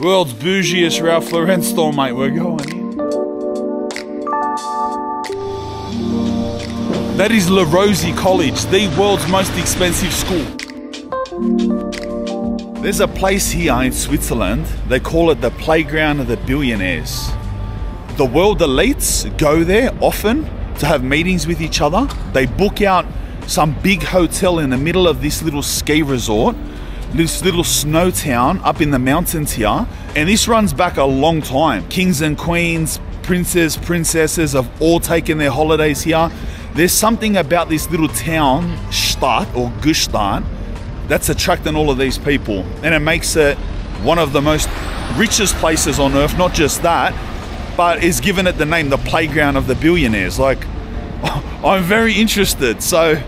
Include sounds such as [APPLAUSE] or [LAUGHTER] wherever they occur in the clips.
World's bougiest Ralph Lauren store, mate. We're going in. That is La Rosey College, the world's most expensive school. There's a place here in Switzerland, they call it the playground of the billionaires. The world elites go there often to have meetings with each other. They book out some big hotel in the middle of this little ski resort, this little snow town up in the mountains here. And this runs back a long time. Kings and queens, princes, princesses have all taken their holidays here. There's something about this little town, Stadt or Gustadt, that's attracting all of these people. And it makes it one of the most richest places on earth, not just that, but is given it the name the playground of the billionaires. Like, [LAUGHS] I'm very interested. So,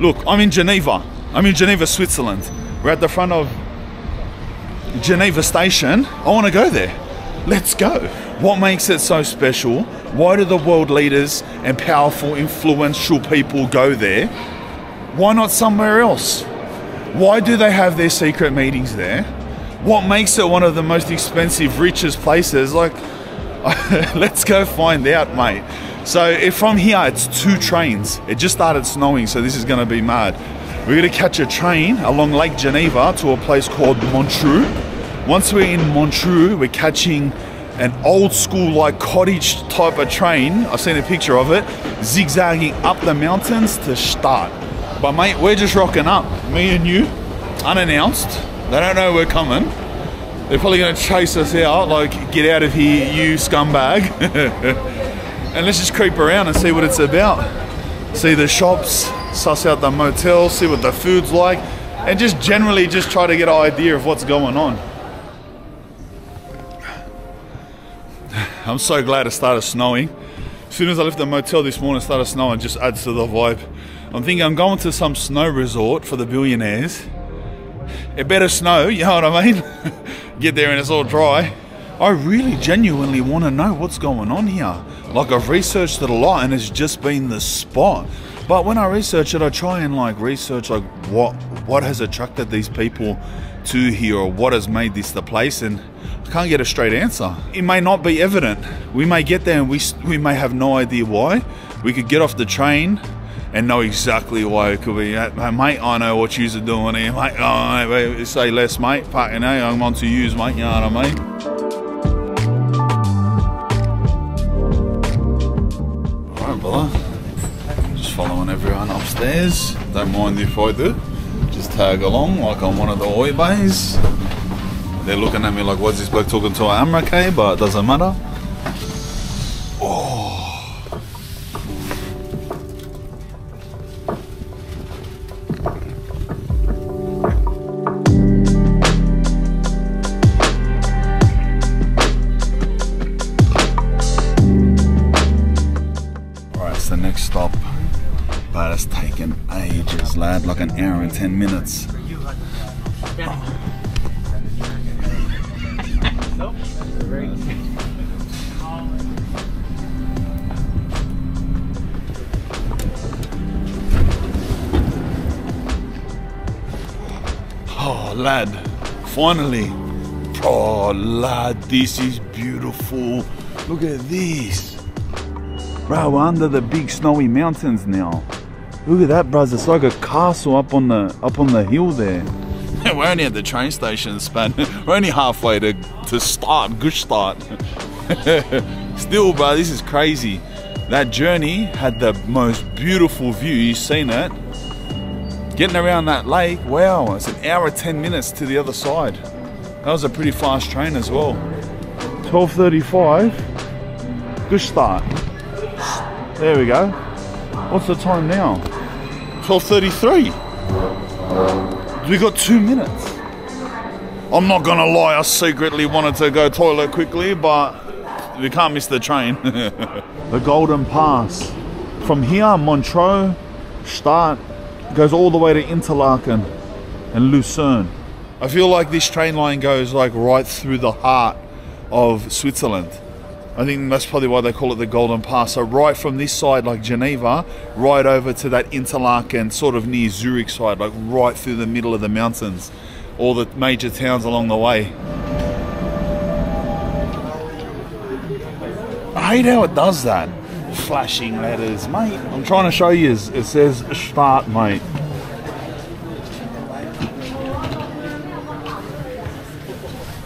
look, I'm in Geneva. I'm in Geneva, Switzerland. We're at the front of Geneva Station. I want to go there. Let's go. What makes it so special? Why do the world leaders and powerful, influential people go there? Why not somewhere else? Why do they have their secret meetings there? What makes it one of the most expensive, richest places? Like, [LAUGHS] let's go find out, mate. So, if from here, it's two trains. It just started snowing, so this is going to be mad. We're going to catch a train along Lake Geneva to a place called Montreux. Once we're in Montreux, we're catching an old school like cottage type of train. I've seen a picture of it, zigzagging up the mountains to start. But mate, we're just rocking up, me and you, unannounced. They don't know we're coming. They're probably gonna chase us out, like, get out of here, you scumbag. [LAUGHS] and let's just creep around and see what it's about. See the shops, suss out the motel, see what the food's like, and just generally just try to get an idea of what's going on. [SIGHS] I'm so glad it started snowing. As soon as I left the motel this morning, it started snowing, just adds to the vibe. I'm thinking I'm going to some snow resort for the billionaires. It better snow, you know what I mean? [LAUGHS] Get there and it's all dry. I really genuinely want to know what's going on here. Like I've researched it a lot and it's just been the spot. But when I research it, I try and like research like what what has attracted these people to here or what has made this the place and I can't get a straight answer. It may not be evident. We may get there and we we may have no idea why. We could get off the train and know exactly why it could be. Hey, mate, I know what you're doing here, mate. Oh, say less, mate. Fucking hey, I'm on to use, mate. You know what I mean? Upstairs. Don't mind if I do. Just tag along like I'm one of the oi bays. They're looking at me like, what's this bloke talking to an Amrake? But it doesn't matter. 10 minutes. Oh, lad, finally. Oh, lad, this is beautiful. Look at this. Bro, we're under the big snowy mountains now. Look at that, bros. It's like a castle up on the up on the hill there. [LAUGHS] We're only at the train station, Span. [LAUGHS] We're only halfway to, to start, good start. [LAUGHS] Still, bro, this is crazy. That journey had the most beautiful view. You've seen it. Getting around that lake, wow, it's an hour 10 minutes to the other side. That was a pretty fast train as well. 12.35, good start. There we go. What's the time now? 12.33. We got two minutes. I'm not gonna lie, I secretly wanted to go toilet quickly, but we can't miss the train. [LAUGHS] the Golden Pass. From here, Montreux, start, goes all the way to Interlaken and Lucerne. I feel like this train line goes like right through the heart of Switzerland. I think that's probably why they call it the Golden Pass. So right from this side, like Geneva, right over to that Interlaken, sort of near Zurich side, like right through the middle of the mountains, all the major towns along the way. I hate how it does that. Flashing letters, mate. I'm trying to show you. It says start, mate.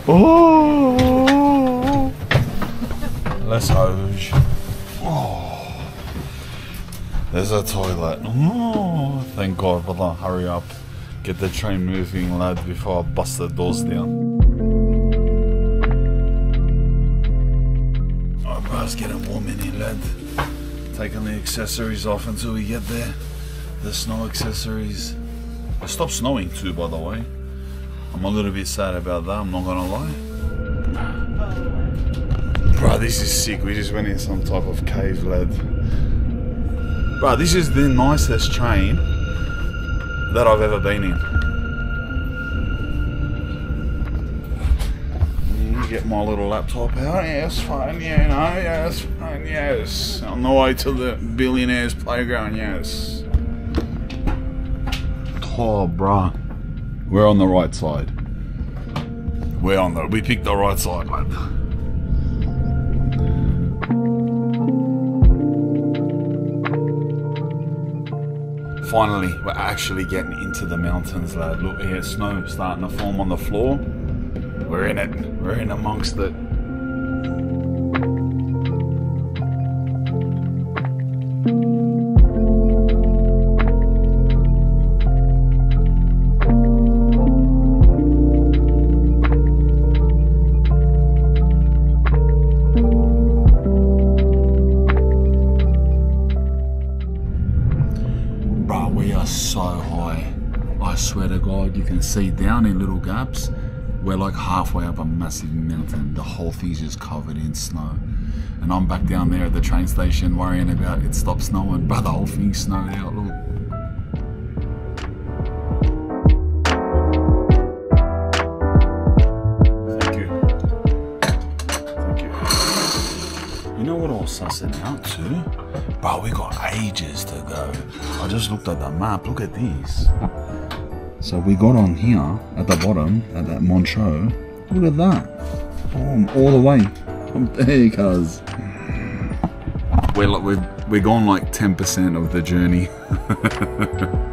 Oh let's hose. Oh, there's a toilet. Oh, thank God, brother. Hurry up. Get the train moving, lad, before I bust the doors down. Oh, bro's getting warm in here, lad. Taking the accessories off until we get there. The snow accessories. It stopped snowing too, by the way. I'm a little bit sad about that, I'm not gonna lie. Bro, this is sick. We just went in some type of cave, lad. Bro, this is the nicest train that I've ever been in. Mm, Get my little laptop out. Yes, fine. Yeah, no, yes, fine. Yes. On the way to the billionaires' playground. Yes. Oh, bruh. We're on the right side. We're on the. We picked the right side, lad. Finally, we're actually getting into the mountains, lad. Look here, snow starting to form on the floor. We're in it. We're in amongst it. See down in little gaps. We're like halfway up a massive mountain. The whole thing's just covered in snow. And I'm back down there at the train station worrying about it stopped snowing. [LAUGHS] But the whole thing's snowed out. Look. Thank you. Thank you. You know what I was sussing out too? Bro, we got ages to go. I just looked at the map. Look at these. So we got on here at the bottom at that Montreux. Look at that. Boom, all the way. From [LAUGHS] there, cuz. We're we've we're gone like 10% of the journey. [LAUGHS]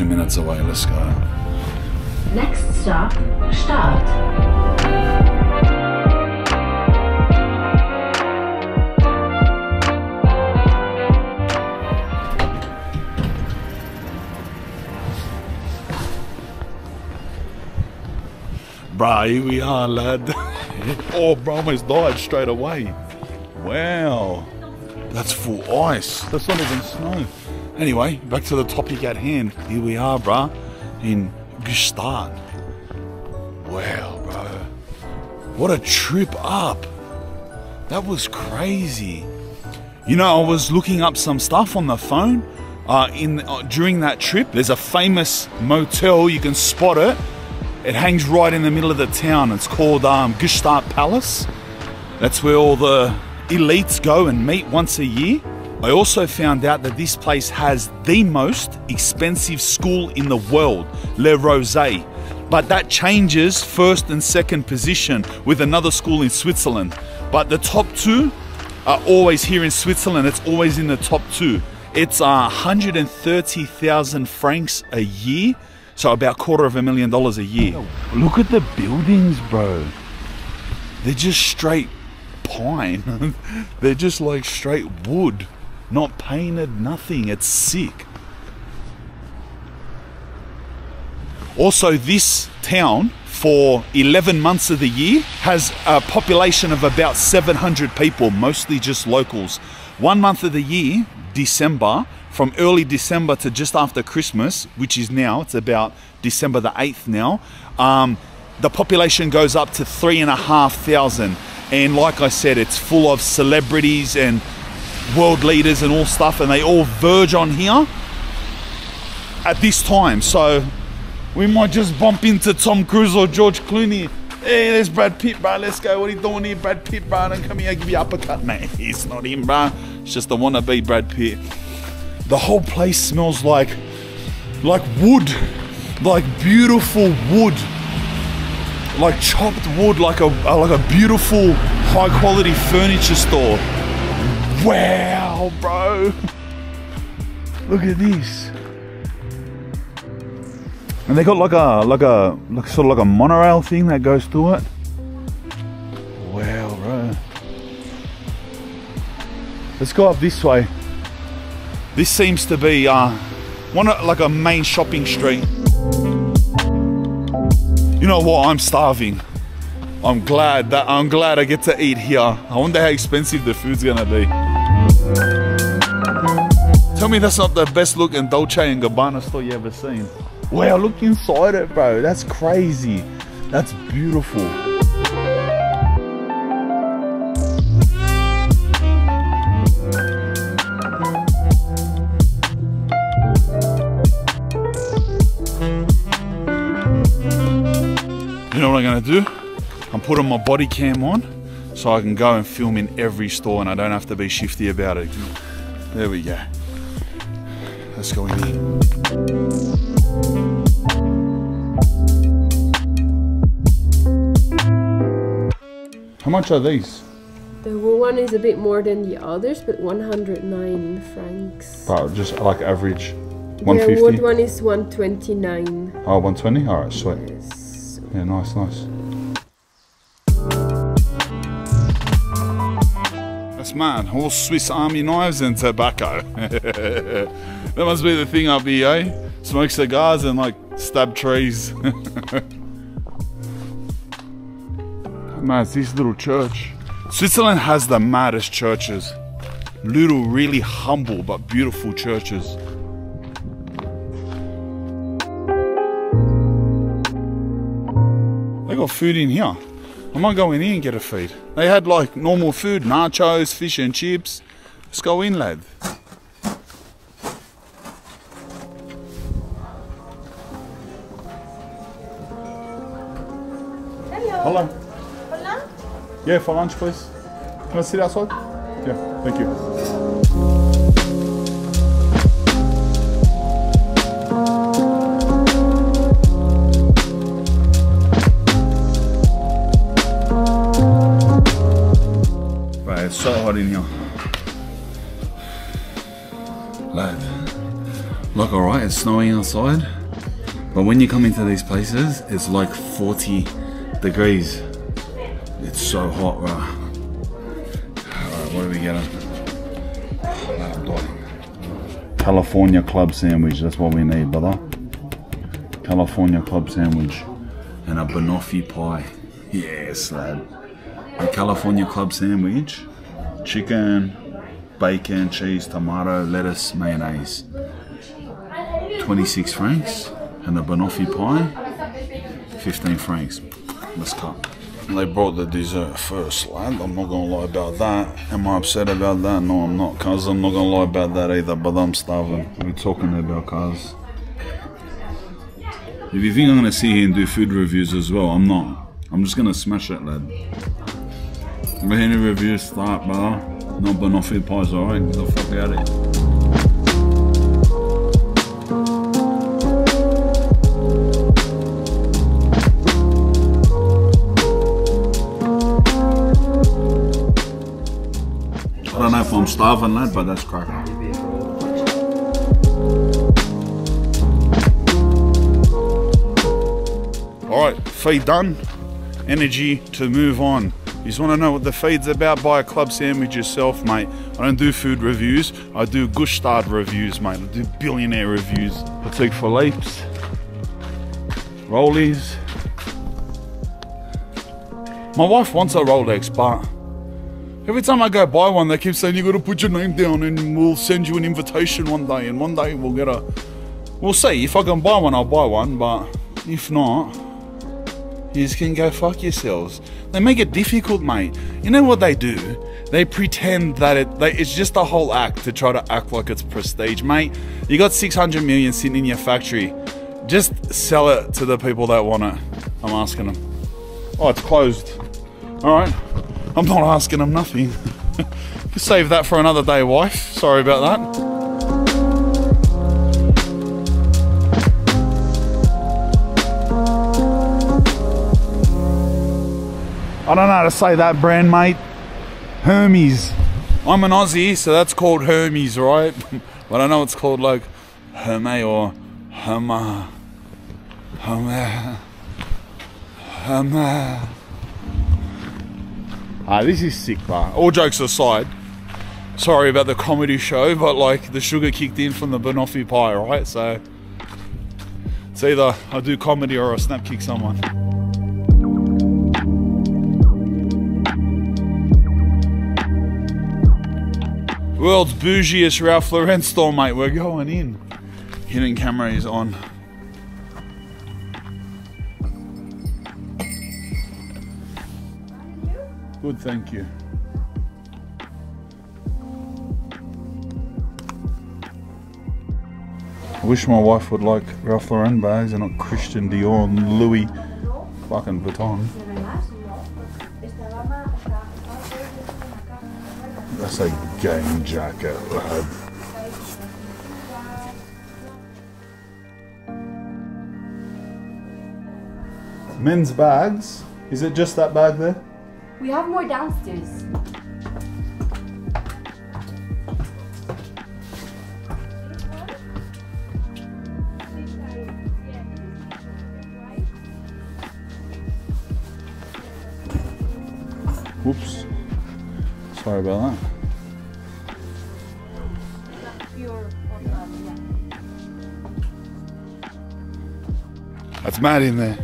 Two minutes away. Let's go. Next stop, Start. Bruh, here we are, lad. [LAUGHS] oh, bro, almost died straight away. Wow. That's full ice. That's not even snow. Anyway, back to the topic at hand. Here we are, bruh, in Gstaad. Wow, bro. What a trip up. That was crazy. You know, I was looking up some stuff on the phone. Uh, in uh, during that trip, there's a famous motel. You can spot it. It hangs right in the middle of the town. It's called um, Palace. That's where all the elites go and meet once a year. I also found out that this place has the most expensive school in the world, Le Rosey. But that changes first and second position with another school in Switzerland. But the top two are always here in Switzerland. It's always in the top two. It's uh, 130,000 francs a year, so about quarter of a million dollars a year. Look at the buildings, bro. They're just straight pine. [LAUGHS] They're just like straight wood, not painted, nothing. It's sick. Also, this town for 11 months of the year has a population of about 700 people, mostly just locals. One month of the year, December, from early December to just after Christmas, which is now, it's about December the 8th now, um, the population goes up to three and a half thousand. And like I said, it's full of celebrities and world leaders and all stuff, and they all verge on here. at this time. So we might just bump into Tom Cruise or George Clooney. Hey, there's Brad Pitt, bro. Let's go. What are you doing here, Brad Pitt, bro? Don't come here, give you uppercut. [LAUGHS] Nah, it's not him, bro. It's just the wannabe Brad Pitt. The whole place smells like, like wood, like beautiful wood, like chopped wood, like a like a beautiful high quality furniture store. Wow, bro. Look at this. And they got like a like a like sort of like a monorail thing that goes through it. Wow, bro. Let's go up this way. This seems to be uh one of- like a main shopping street. You know what? I'm starving. I'm glad that I'm glad I get to eat here. I wonder how expensive the food's gonna be. Tell me that's not the best looking Dolce and Gabbana store you ever seen. Wow, look inside it, bro. That's crazy. That's beautiful. You know what I'm gonna do? I'm putting my body cam on so I can go and film in every store and I don't have to be shifty about it. There we go. Let's go in. How much are these? The wool one is a bit more than the others, but 109 francs. About just like average 150? The wood one is 129. Oh, 120? Alright, sweet. Yes. Yeah, nice, nice. That's mad. All Swiss Army knives and tobacco. [LAUGHS] that must be the thing up here, eh? Smoke cigars and like stab trees. [LAUGHS] Man, it's this little church. Switzerland has the maddest churches. Little, really humble but beautiful churches. They got food in here. I might go in here and get a feed. They had like normal food, nachos, fish and chips. Let's go in, lad. Yeah, for lunch, please. Can I sit outside? Yeah, thank you. Right, it's so hot in here. Lad, look, alright, it's snowing outside, but when you come into these places, it's like 40 degrees. So hot, bro. Alright, what are we getting? California club sandwich, that's what we need, brother. California club sandwich. And a banoffee pie. Yes, lad. A California club sandwich. Chicken, bacon, cheese, tomato, lettuce, mayonnaise. 26 francs. And the banoffee pie, 15 francs. Let's cut. They brought the dessert first, lad. I'm not gonna lie about that. Am I upset about that? No, I'm not, cuz I'm not gonna lie about that either, but I'm starving. What are you talking about, cuz? If you think I'm gonna sit here and do food reviews as well, I'm not. I'm just gonna smash it, lad. But any reviews start, brother. No banoffee pies, alright? Get the fuck out of here. I'm starving, lad, but that's cracking. All right, feed done. Energy to move on. You just want to know what the feed's about? Buy a club sandwich yourself, mate. I don't do food reviews. I do Gustard reviews, mate. I do billionaire reviews. Patek Philippe's, Rollies. My wife wants a Rolex, but every time I go buy one, they keep saying you got to put your name down, and we'll send you an invitation one day, and one day we'll get a. We'll see. If I can buy one, I'll buy one, but if not, you just can go fuck yourselves. They make it difficult, mate. You know what they do? They pretend that it they, it's just a whole act to try to act like it's prestige, mate. You got 600 million sitting in your factory. Just sell it to the people that want it. I'm asking them. Oh, it's closed. All right. I'm not asking them nothing. [LAUGHS] Save that for another day, wife. Sorry about that. I don't know how to say that brand, mate. Hermes. I'm an Aussie, so that's called Hermes, right? [LAUGHS] but I know it's called like Herme or Herma. Herme. Herme. Ah, this is sick, bar. All jokes aside, sorry about the comedy show, but like the sugar kicked in from the banoffee pie, right? So it's either I do comedy or I snap kick someone. World's bougiest Ralph Lauren store, mate. We're going in. Hidden camera is on. Good, thank you. I wish my wife would like Ralph Lauren bags and not Christian Dior and Louis fucking Vuitton. That's a game jacket, lad. Men's bags. Is it just that bag there? We have more downstairs. Whoops. Sorry about that. That's mad in there.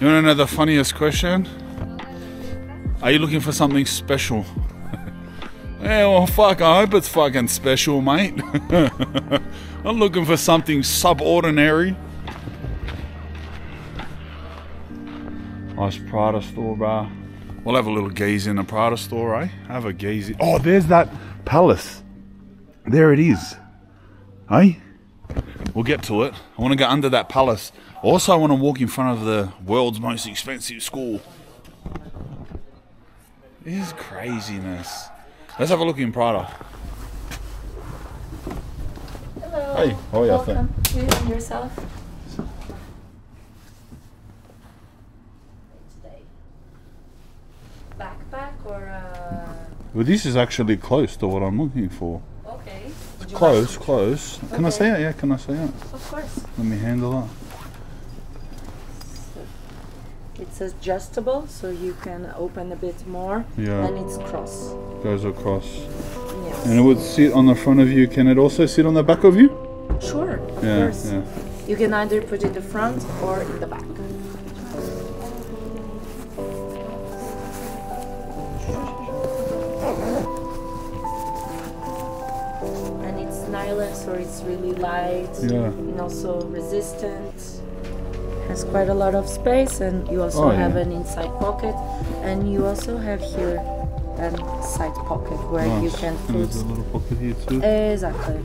You want to know the funniest question? Are you looking for something special? yeah, [LAUGHS] well, fuck, I hope it's fucking special, mate. [LAUGHS] I'm looking for something subordinary. Nice Prada store, bro. We'll have a little gaze in the Prada store, eh? Have a gaze. in- Oh, there's that palace. There it is. Hey? We'll get to it. I want to go under that palace. Also, I want to walk in front of the world's most expensive school. This is craziness. Let's have a look in Prada. Hello. Hey, how are you? Welcome. You and yourself. Backpack or uh, Well, this is actually close to what I'm looking for. okay. Would you Close, close. Can I Okay. see it? Yeah, can I see it? like- Of course. Let me handle that. It's adjustable, so you can open a bit more, Yeah. and it's cross. Goes across. Yes. And it would sit on the front of you. Can it also sit on the back of you? Sure, of Yeah, course. yeah. You can either put it in the front or in the back. And it's nylon, so it's really light Yeah. and also resistant. Has quite a lot of space, and you also Oh, have yeah. an inside pocket, and you also have here a side pocket where you Nice. can And put there's a little pocket here too. Exactly.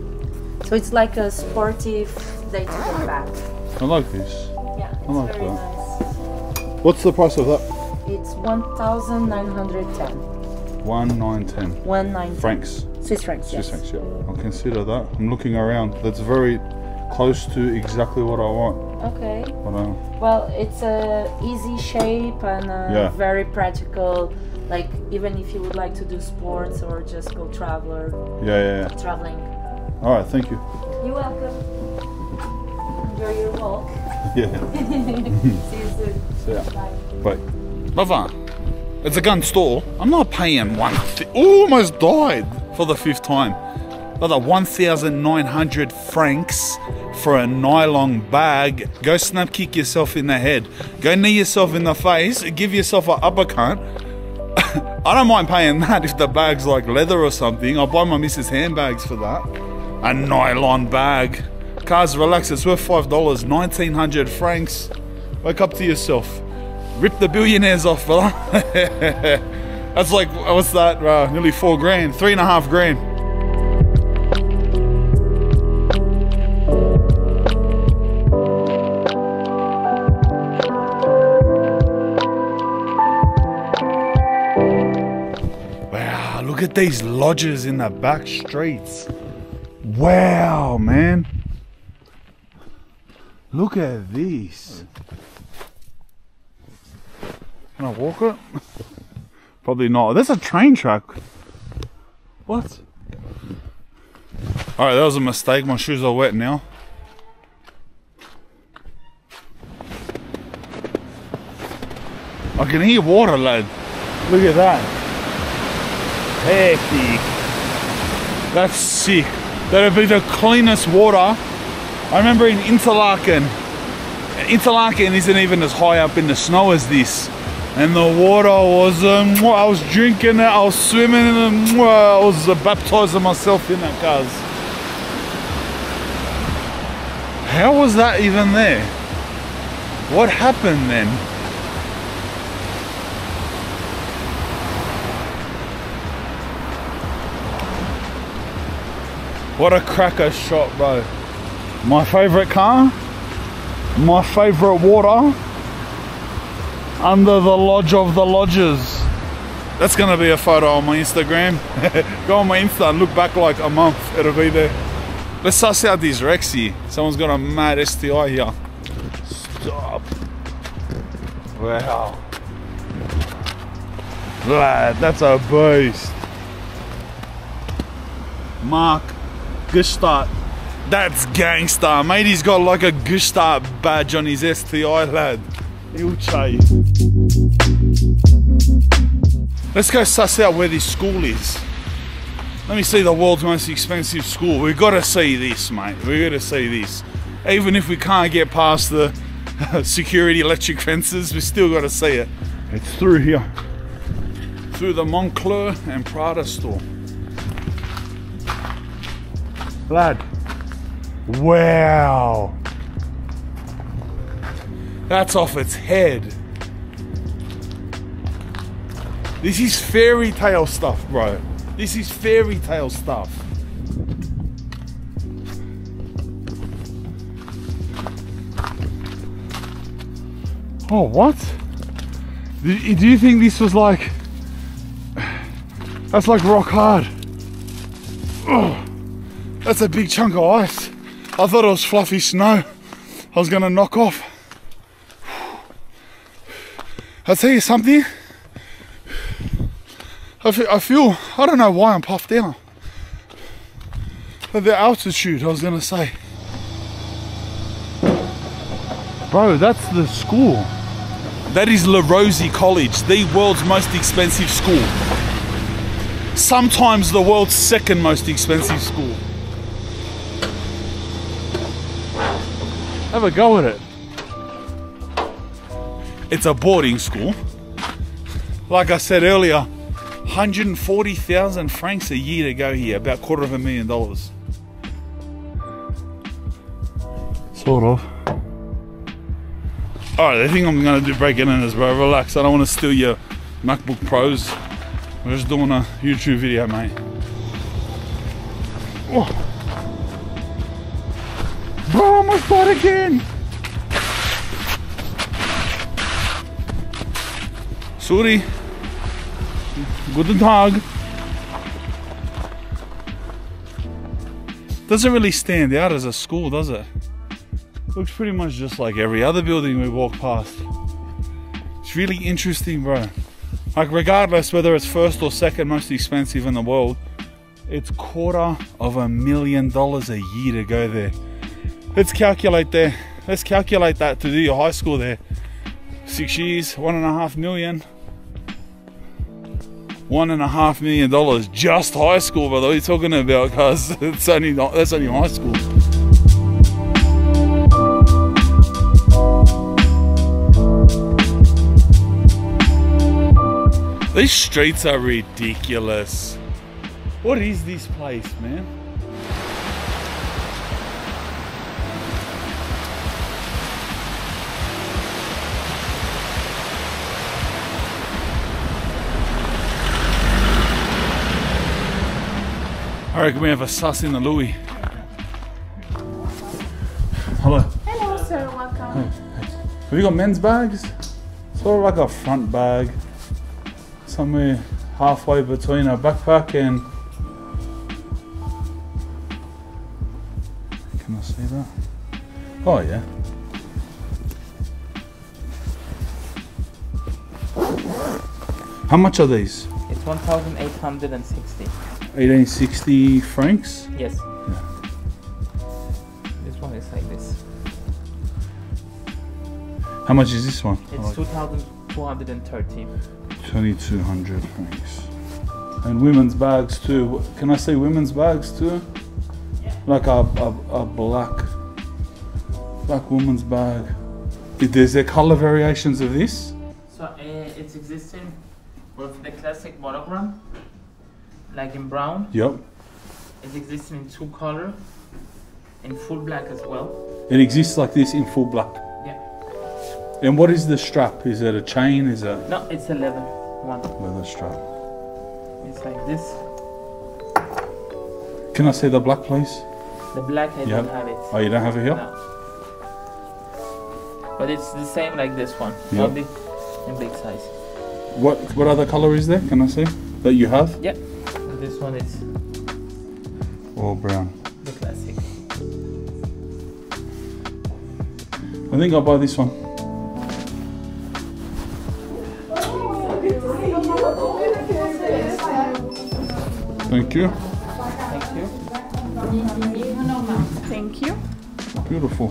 So it's like a sportive day-to-day bag. I like this. Yeah, it's I like very that. nice. What's the price of that? It's 1,910. One nine ten 190 francs. Swiss francs. Swiss Yes. francs. Yeah, I'll consider that. I'm looking around. That's very close to exactly what I want. Okay. But uh, Well, it's a easy shape and uh Yeah. very practical. Like even if you would like to do sports or just go traveler yeah, yeah, yeah. traveling. All right, thank you. You're welcome. Enjoy your walk. Yeah. [LAUGHS] See you soon. So, yeah. Bye. Bye. Brother, it's a gun store. I'm not paying one. Th- almost died for the fifth time. Brother, 1,900 francs for a nylon bag. Go snap kick yourself in the head. Go knee yourself in the face. Give yourself an uppercut. [COUGHS] I don't mind paying that if the bag's like leather or something. I'll buy my missus handbags for that. A nylon bag. Cars, relax, it's worth $5. 1900 francs. Wake up to yourself. Rip the billionaires off, fella. [LAUGHS] That's like what's that? Uh, nearly four grand, three and a half grand. These lodges in the back streets. Wow, man. Look at this. Can I walk it? [LAUGHS] Probably not. That's a train track. What? Alright, that was a mistake. My shoes are wet now. I can hear water, lad. Look at that. Hectic. That's sick. That'd be the cleanest water. I remember in Interlaken. Interlaken isn't even as high up in the snow as this. And the water was, um, I was drinking it, I was swimming in it, I was uh, baptizing myself in that, cuz. How was that even there? What happened then? What a cracker shot, bro. My favorite car, my favorite water, under the lodge of the lodges. That's gonna be a photo on my Instagram. [LAUGHS] Go on my Insta and look back like a month, it'll be there. Let's suss out these Rexy. Someone's got a mad STI here. Stop. Wow. Lad, that's a beast. Mark Gustart. That's gangster. Mate, he's got like a Gustart badge on his STI, lad. He'll. Let's go suss out where this school is. Let me see the world's most expensive school. We've got to see this, mate. We've got to see this. Even if we can't get past the [LAUGHS] security electric fences, we still got to see it. It's through here. Through the Moncler and Prada store. Lad. Wow. That's off its head. This is fairy tale stuff, bro. This is fairy tale stuff. Oh, what? Do do you think this was like. [SIGHS] That's like rock hard. Oh, that's a big chunk of ice. I thought it was fluffy snow. I was gonna knock off. I'll tell you something. I feel, I don't know why I'm puffed out. But the altitude, I was gonna say. Bro, that's the school. That is La Rosey College, the world's most expensive school. Sometimes the world's second most expensive school. Have a go at it. It's a boarding school. Like I said earlier, 140,000 francs a year to go here, about quarter of a million dollars. Sort of. Alright, the thing I'm gonna do breaking in is bro, relax. I don't wanna steal your MacBook Pros. We're just doing a YouTube video, mate. Oh. I'm spot again! Sorry. Guten Tag. Doesn't really stand out as a school, does it? Looks pretty much just like every other building we walk past. It's really interesting, bro. Like, regardless whether it's first or second most expensive in the world, it's quarter of a million dollars a year to go there. Let's calculate there. Let's calculate that to do your high school there. Six years, one and a half million. One and a half million dollars just high school, brother. What are you talking about? Cause [LAUGHS] it's only not, that's only high school. These streets are ridiculous. What is this place, man? I reckon we have a sus in the Louis. Hello. Hello, sir. Welcome. Have you got men's bags? Sort of like a front bag. Somewhere halfway between a backpack and. Can I see that? Oh, yeah. How much are these? It's 1,860. 1860 francs? Yes. This one is like this. How much is this one? It's 2,230. 2200 francs. And women's bags too. Can I say women's bags too? Like a, a, a black black woman's bag. Is there color variations of this? So uh, it's existing with the classic monogram, like in brown. Yep. It's existing in two color, in full black as well. It exists like this in full black. Yeah. And what is the strap? Is it a chain? Is it No, it's a leather one. leather strap? It's like this. Can I see the black, please? The black I Yeah. don't have it. Oh, you don't have it here? No. But it's the same like this one, Yeah. only in big size. What what other color is there? Can I see that you have? And this one is All brown. the classic. I think I'll buy this one. Thank you. Thank you. Thank you. Beautiful.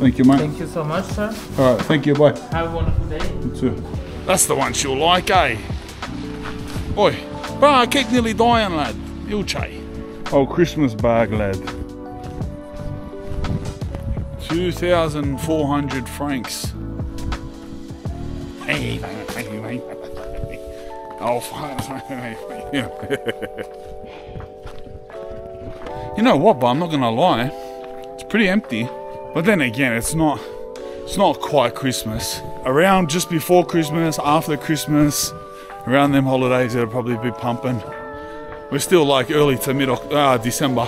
Thank you, mate. Thank you so much, sir. All right, thank you. Bye. Have a wonderful day. You too. That's the one she'll like, eh? Oi, bro, I keep nearly dying, lad. Ilche. Oh, Christmas bag, lad. 2,400 francs. Hey, thank you, mate. Oh. [LAUGHS] You know what, but I'm not gonna lie. It's pretty empty. But then again, it's not it's not quite Christmas. Around just before Christmas, after Christmas, around them holidays, it'll probably be pumping. We're still like early to mid uh, December.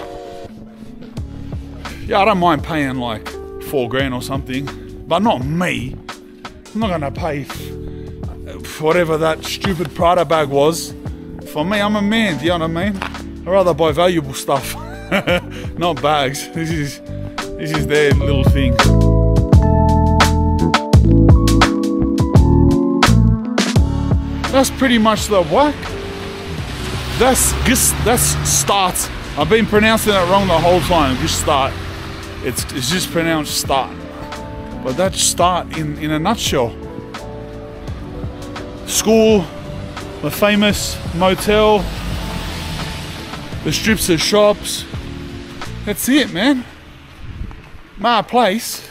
Yeah, I don't mind paying like four grand or something, but not me. I'm not gonna pay whatever that stupid Prada bag was. For me, I'm a man. Do you know what I mean? I'd rather buy valuable stuff, [LAUGHS] not bags. This is this is their little thing. That's pretty much the whack. That's gis, that's start. I've been pronouncing it wrong the whole time. Gestart. It's it's just pronounced start. But that's start in, in a nutshell. School, the famous motel, the strips of shops. That's it, man. My place.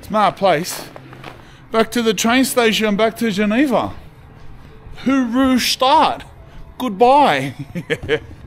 It's my place. Back to the train station, back to Geneva. Hooroo start. Goodbye. [LAUGHS]